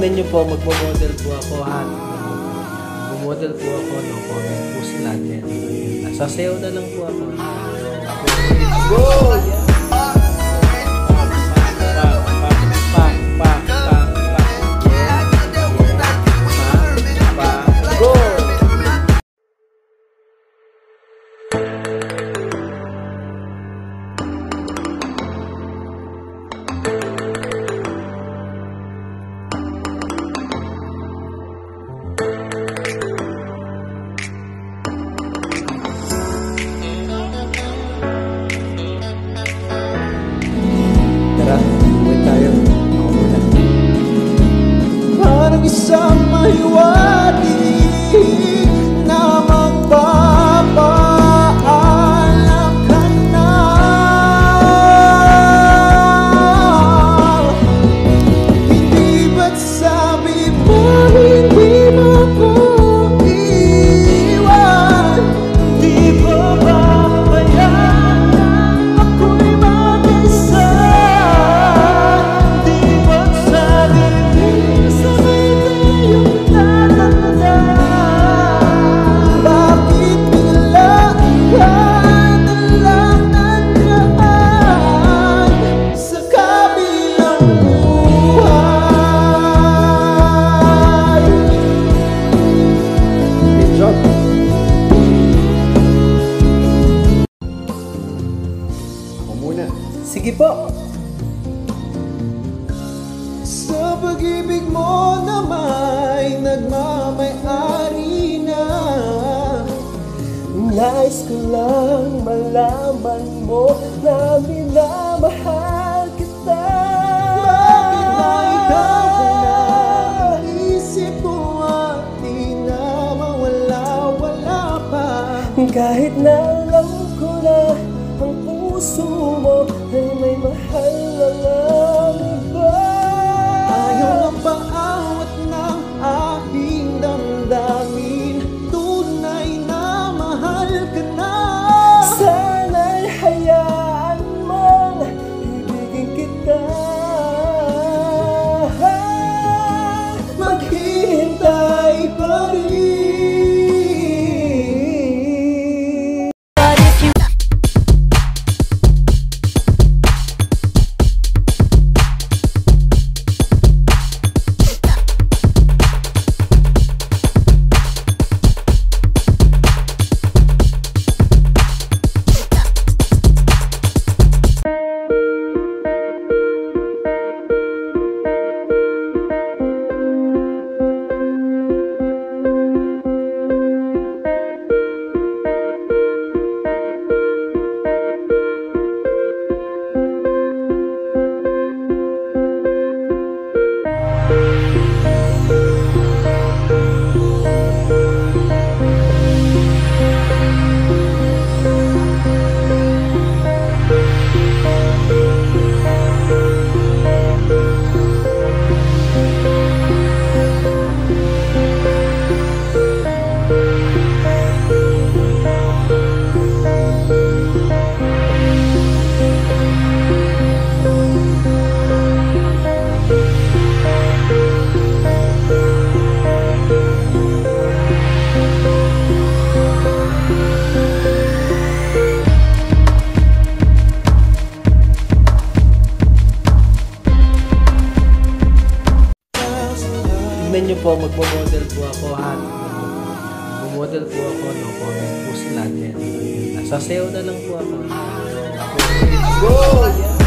Tignan nyo po, magmo-model po ako ha. Magmo-model po ako, no? Comment po sa natin. Sasayaw na lang po ako. Go! Yeah! you are. Po. Sa pag-ibig mo na may nagmamay-ari na Nais ko lang malaman mo na minamahal kita. Bakit ba ikaw na isip ko at di na mawala-wala pa Kahit na alam ko na ang puso mo ay may mahal lang Tignan nyo po, magmo-model po ako ha. Magmo-model po ako, no? Comment po sa natin. Sasayaw na lang po ako. Go! Yeah!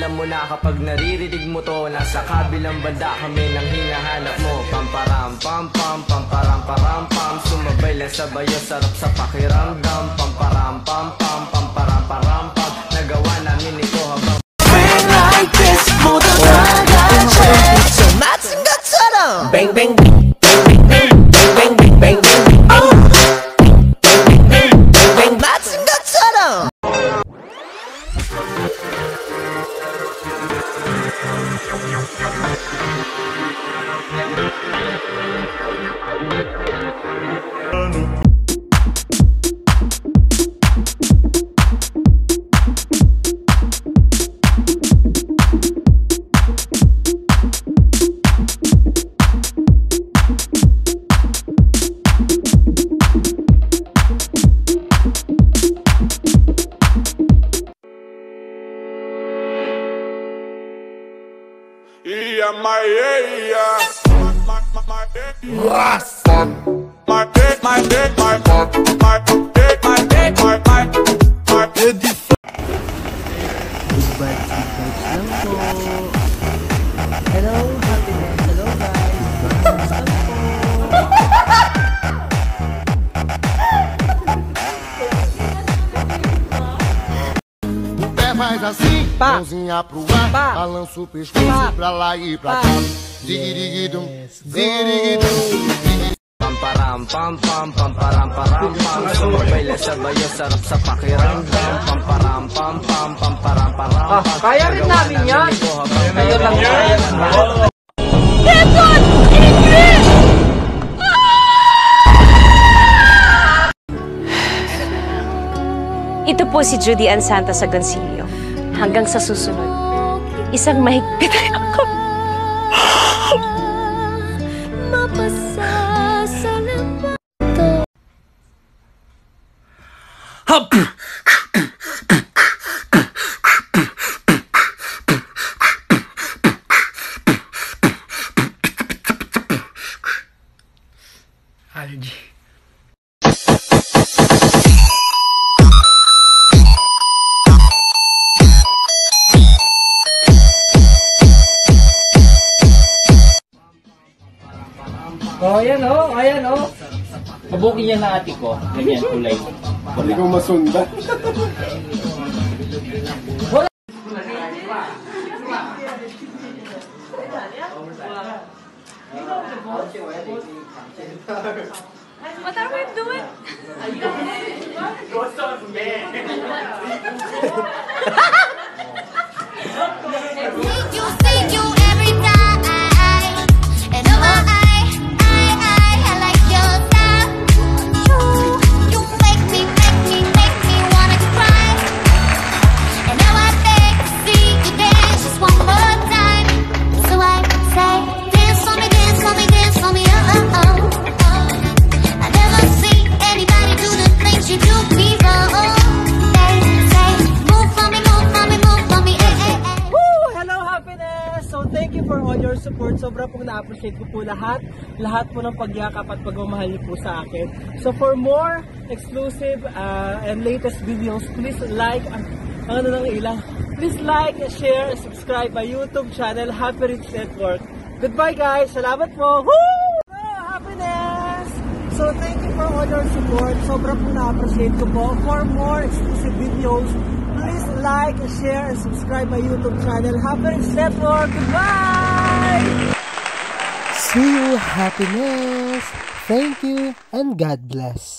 Alam mo na kapag naririnig mo to Nasa kabilang banda kami nang hinahanap mo Pamparam pam pam pam Sabay-sabay ang sarap sa pakiramdam. Pampara my ass faz assim, Pá. mãozinha pro ar, Pá. balança o pescoço Pá. pra lá e pra Pá. cá. Digirigidum, Yes, digirigidum. Pamparam pam pam pamparam param pam Sumabay lang sabayo sarap sa pakiramdam Pamparam pam pam pamparam param Ah, pam kaya rin namin yan. Kayo lang kaya. Ito po si Judy Ann Santa sa Gonsilio. Hanggang sa susunod, isang mahigpit na yakap. Oh, ayan oh, ayan oh. Kabukin yan na ate ko. Ganyan, kulay. Hindi ko masundan. What are we doing? You see you na-appreciate ko po lahat. Lahat po ng pagyakap at pagmamahal niyo po sa akin. So, for more exclusive uh, and latest videos, please like, ang ang ano ng ilang, please like, share, subscribe my YouTube channel, Happy Rich Network. Goodbye guys! Salamat po! Woo! So, thank you for all your support. Sobra po na-appreciate ko po. For more exclusive videos, please like, share, and subscribe my YouTube channel, Happiness Network. Goodbye! You, happiness! Thank you, and God bless.